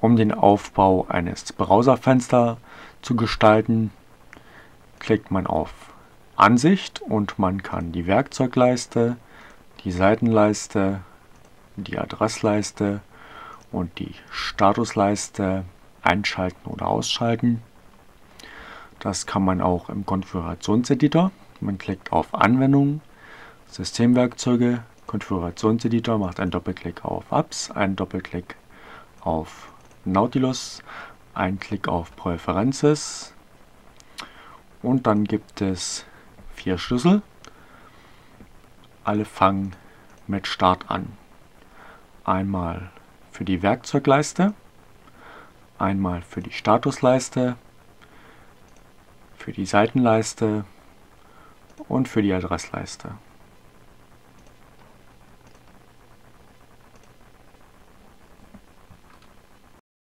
Um den Aufbau eines Browserfensters zu gestalten, klickt man auf Ansicht und man kann die Werkzeugleiste, die Seitenleiste, die Adressleiste und die Statusleiste einschalten oder ausschalten. Das kann man auch im Konfigurationseditor. Man klickt auf Anwendungen, Systemwerkzeuge, Konfigurationseditor, macht einen Doppelklick auf Apps, einen Doppelklick auf Nautilus, einen Klick auf Präferences und dann gibt es vier Schlüssel. Alle fangen mit Start an. Einmal für die Werkzeugleiste, einmal für die Statusleiste, für die Seitenleiste und für die Adressleiste.